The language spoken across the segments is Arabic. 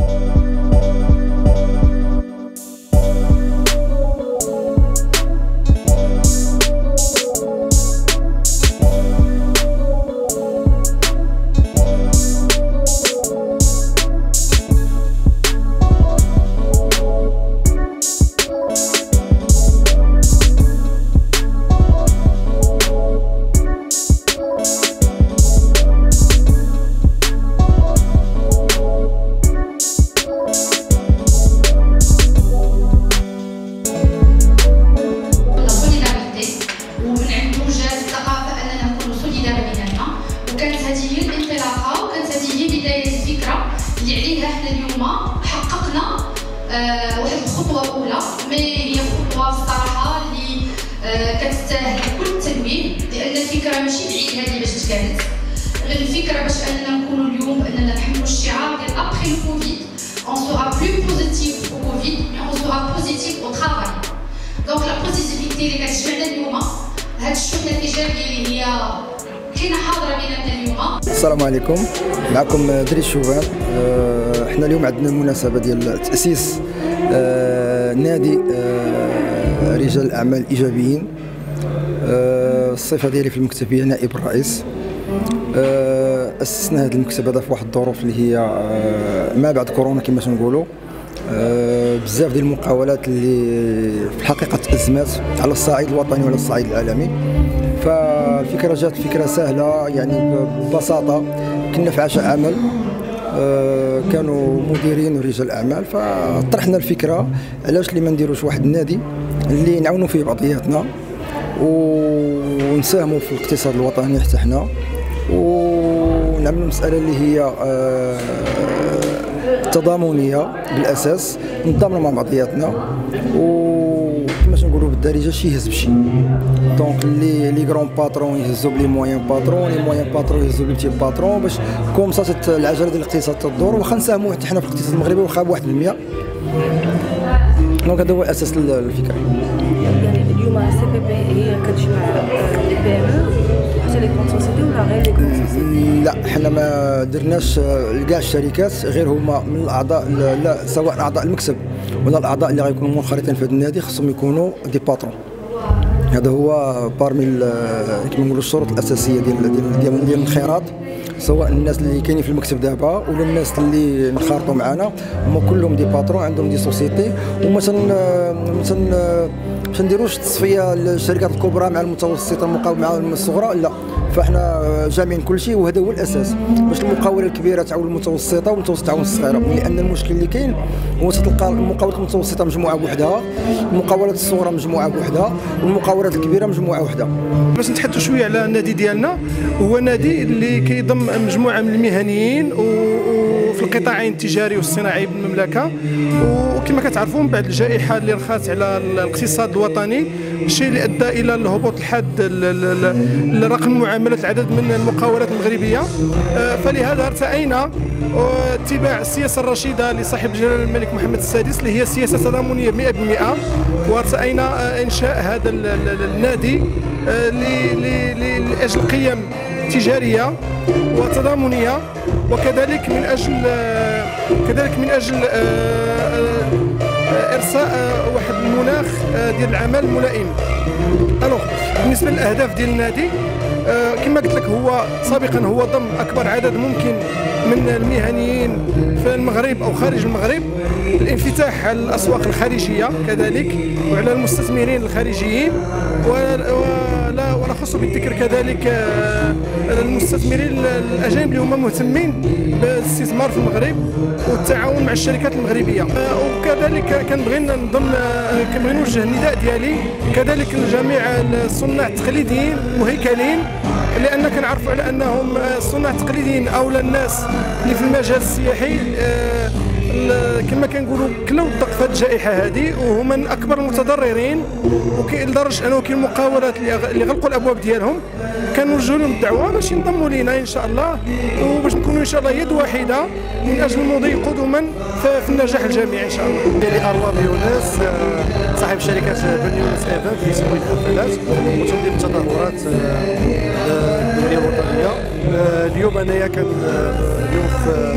آه، اللي كتجمعنا اليوم هاد الشحنه الايجابيه اللي هي كاينة حاضرة بيناتنا اليوم السلام عليكم. معكم دريس شوفان أه، حنا اليوم عندنا المناسبه ديال تأسيس أه، نادي أه، رجال الأعمال الإيجابيين. الصفة ديالي في المكتب هي نائب الرئيس. أسسنا هذا المكتب هذا في واحد الظروف اللي هي ما بعد كورونا كما تنقولوا. بزاف ديال المقاولات اللي في الحقيقة تازمات على الصعيد الوطني وعلى الصعيد العالمي. فالفكرة جات فكرة سهلة يعني ببساطة. كنا في عشاء عمل آه، كانوا مديرين ورجال أعمال فطرحنا الفكرة علاش اللي ما نديروش واحد النادي اللي نعاونوا فيه بعضياتنا ونساهموا في الاقتصاد الوطني حتى حنا. ونعملوا مسألة اللي هي آه، تضامنية بالأساس نتضامنوا مع بعضياتنا وكما نقولوا بالدارجة شي يهز بشي. donc les les grands patrons يهزوا ب les moyens patrons les moyens patrons يهزوا ب les petits patrons باش comme ça العجله ديال الاقتصاد تدور واخا نساهموا حتى حنا في الاقتصاد المغربي واخا ب 1% donc هذا هو أساس الفكرة. يعني اليوم ال CPP هي كتجمع les PME. société لا حنا ما درناش كاع الشركات غير هما من الأعضاء لا سواء اعضاء المكتب ولا الأعضاء اللي غيكونوا منخرطين في هذا النادي خصهم يكونوا des patrons. هذا هو parmi كما نقولوا الشروط الأساسية ديال ديال ديال, ديال الانخراط سواء الناس اللي كاينين في المكتب دابا ولا الناس اللي انخرطوا معنا هما كلهم des patrons عندهم des sociétés وما تن ما نديروش تصفية الشركات الكبرى مع المتوسطة مع الصغرى لا. فاحنا جامعين كل شيء وهذا هو الأساس باش المقاولة الكبيرة تعاون المتوسطة والمتوسطة تعاون الصغيرة لأن المشكل اللي كاين هو تلقى المقاولات المتوسطة مجموعة بوحدها المقاولات الصغرى مجموعة بوحدها والمقاولات الكبيرة مجموعة وحدة. باش نتحدثوا شوية على النادي ديالنا هو نادي اللي كيضم مجموعة من المهنيين وفي القطاعين التجاري والصناعي بالمملكة. وكما كتعرفوا من بعد الجائحة اللي رخات على الاقتصاد الوطني الشيء اللي أدى إلى الهبوط الحاد لرقم معاملات العدد من المقاولات المغربية. آه، فلهذا ارتأينا آه، اتباع السياسة الرشيدة لصاحب جلاله الملك محمد السادس اللي هي سياسة تضامنية 100% وارتأينا آه، إنشاء هذا النادي لأجل قيم تجارية وتضامنية وكذلك من أجل كذلك من أجل إرساء واحد المناخ ديال العمل ملائم. ألوغ بالنسبة للأهداف ديال النادي كما قلت لك هو سابقا هو ضم أكبر عدد ممكن من المهنيين في المغرب أو خارج المغرب. الانفتاح على الأسواق الخارجية كذلك وعلى المستثمرين الخارجيين ولا ونخص بالذكر كذلك آه، المستثمرين الأجانب اللي هما مهتمين بالاستثمار في المغرب والتعاون مع الشركات المغربية. آه، وكذلك كنبغي نضم آه، كنبغي نوجه النداء ديالي كذلك لجميع الصناع التقليديين المهيكلين لأن كنعرفوا على أنهم الصناع التقليديين أولى الناس اللي في المجال السياحي كما كنقولوا كلاو الدق في الجائحة هذه وهما من اكبر المتضررين لدرجة أنه كاين مقاولات اللي غلقوا الأبواب ديالهم كنوجهوا لهم الدعوة باش ينضموا لينا إن شاء الله وباش نكونوا إن شاء الله يد واحدة من أجل المضي قدما في النجاح الجماعي إن شاء الله. ديالي اروى يونس آه، صاحب شركة بن يونس ايفنت في تسويق الحفلات وتنظيم التظاهرات آه، التنميه الوطنيه آه، اليوم أنايا كان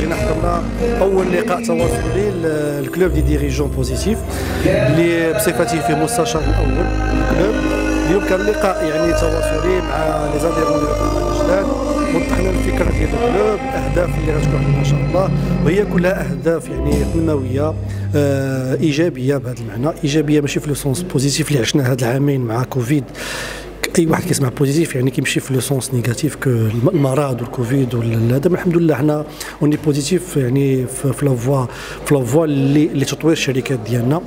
جينا حضرنا أول لقاء تواصلي لل club des dirigeants positifs اللي بصفتي في مستشار الأول ال club. اليوم كان لقاء يعني تواصلي مع les adhérents الجداد وضحنا الفكرة ديال ال club الأهداف اللي غتكون ان شاء الله. وهي كلها أهداف يعني تنمويه آه إيجابية بهذا المعنى. إيجابية ماشي في le sens positif اللي عشنا هاد العامين مع كوفيد اي واحد كيسمع positif يعني كيمشي في le sens négatif que المرض والكوفيد هذا الحمد لله حنا on est positif يعني في la voie في la voie اللي لتطوير الشركات ديالنا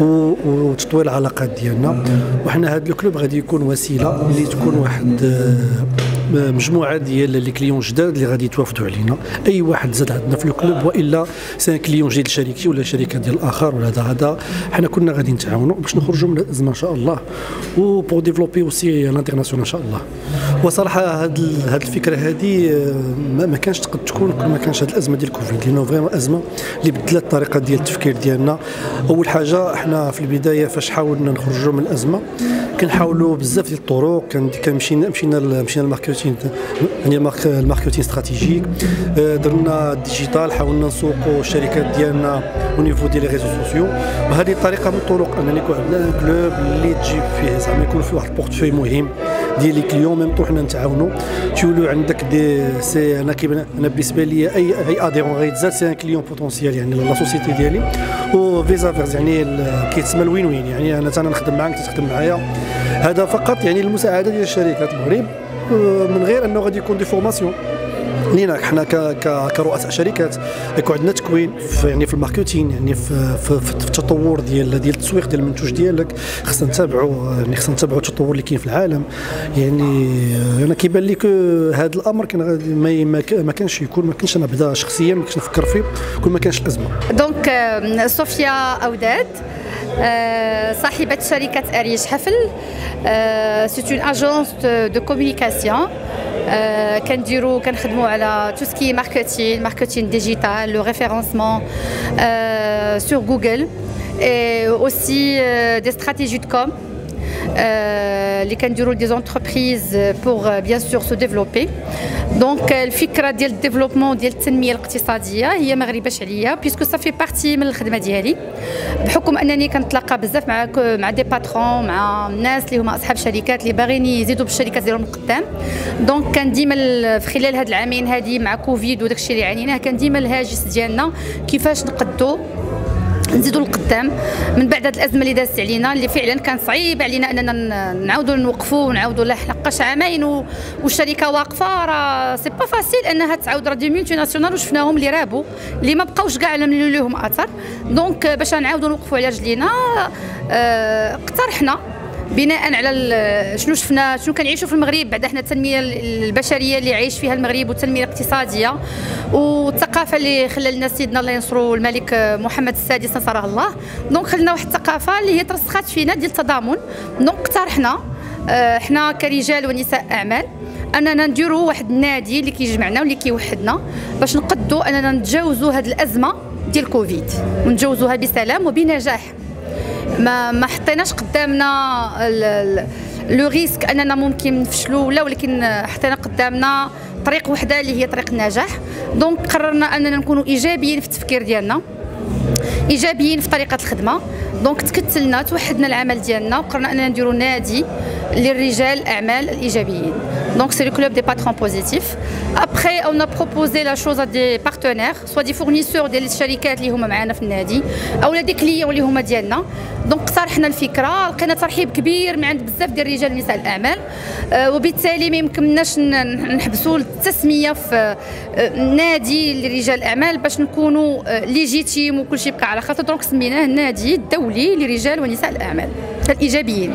وتطوير العلاقات ديالنا. وحنا هذا ال club غادي يكون وسيلة اللي تكون واحد آه، مجموعة ديال les clients جداد اللي غادي يتوافدوا علينا. أي واحد زاد عندنا في ال club وإلا c'est un client جديد لشركتي ولا شركة ديال الآخر ولا هذا هذا حنا كنا غادي نتعاونوا باش نخرجوا من الأزمة إن شاء الله و pour développer aussi l'international إن شاء الله. وصراحة هاد هاد الفكرة هذه آه، ما كانش تقد تكون كون ما كانش هاد الأزمة ديال كوفيد لأنه vraiment أزمة اللي بدلت الطريقة ديال التفكير ديالنا. أول حاجة إحنا في البداية فاش حاولنا نخرجوا من الأزمة كنحاولوا بزاف ديال الطرق كان مشينا مشينا مشينا ال marketing يعني ال marketing stratégique آه، درنا ال digital حاولنا نسوقوا الشركات ديالنا au niveau ديال les réseaux sociaux وهذه طريقه من الطرق أنني يكون عندنا club اللي تجيب فيه زعما يكون فيه واحد ال portefeuille مهم ديال les clients même طو حنا نتعاونوا تولوا عندك دي سي أنا كيبان أنا بالنسبة لي اي أي adhérent غيتزاد c'est un client potentiel يعني la société ديالي. و vice versa يعني كيتسمى ال win win يعني أنا أنا نخدم معاك تخدم معايا. هذا فقط يعني المساعدة ديال الشركات المغرب. من غير أنه غادي يكون des formations. لينا حنا كرؤساء شركات يكون عندنا تكوين في يعني في ال marketing يعني في, في, في التطور ديال ديال التسويق ديال المنتوج ديالك. خصنا نتابعوا يعني خصنا نتابعوا التطور اللي كاين في العالم. يعني أنا كيبان لي que هذا الأمر كان ما ما كانش يكون ما كانش أنا بدا شخصيا ما كنتش نفكر فيه كل ما كانش الأزمة. دونك صوفيا اوداد صاحبة شركة أريش حفل سيت اون اجونس دو كومونيكاسيون كنديروا كنخدموا على تو سكي ماركتين ماركتين ديجيتال لو ريفيرونسمون سور جوجل et aussi euh, des stratégies de com اللي كنديروا دي زونتربريز بور بيان سور سو ديفلوبي donc الفكرة ديال ال développement ديال التنميه الاقتصاديه هي ما غريباش عليا puisque ça fait partie من الخدمه ديالي بحكم انني كنتلاقى بزاف مع مع des patrons مع الناس اللي هما اصحاب شركات اللي باغيين يزيدوا بالشركات ديالهم القدام donc كان ديما في خلال هاد العامين هادي مع كوفيد وداك الشيء اللي عانيناه كان ديما الهاجس ديالنا كيفاش نقدوا نزيدوا لقدام من بعد هذه الأزمة اللي دازت علينا اللي فعلا كان صعيب علينا أننا نعاودوا نوقفوا ونعاودوا لا حلقاش عامين والشركة واقفة. راه c'est pas facile أنها تعاود راه des multinationales وشفناهم اللي رابوا اللي ما بقاوش كاع لهم أثر. donc باش نعاودوا نوقفوا على رجلينا آه اقترحنا بناء على شنو شفنا شنو كنعيشوا في المغرب. بعد إحنا التنمية البشرية اللي عايش فيها المغرب والتنمية الاقتصادية والثقافة اللي خلى لنا سيدنا الله ينصرو الملك محمد السادس نصره الله. donc خلينا واحد الثقافة اللي هي ترسخات فينا ديال التضامن. donc اقترحنا آه حنا كرجال ونساء أعمال أننا نديروا واحد النادي اللي كيجمعنا واللي كيوحدنا باش نقدوا أننا نتجاوزوا هذه الأزمة ديال كوفيد. ونتجاوزوها بسلام وبنجاح. ما ما حطيناش قدامنا le risque أننا ممكن نفشلوا ولا ولكن حطينا قدامنا طريق وحدة اللي هي طريق النجاح donc قررنا أننا نكونوا إيجابيين في التفكير ديالنا إيجابيين في طريقة الخدمة. donc تكتلنا توحدنا العمل ديالنا وقررنا أننا نديروا نادي للرجال الأعمال الإيجابيين. Donc c'est le club des patrons positifs. Après, on a proposé la chose à des partenaires, soit des fournisseurs ديال الشركات اللي هما معنا في النادي أو des clients اللي هما ديالنا donc اقترحنا الفكرة لقينا ترحيب كبير من عند بزاف ديال الرجال ونساء الاعمال أه وبالتالي ما يمكنناش نحبسوا التسمية في نادي لرجال الاعمال باش نكونوا légitimes وكل شيء يبقى على خاطر donc سميناه النادي الدولي لرجال ونساء الاعمال الإيجابيين.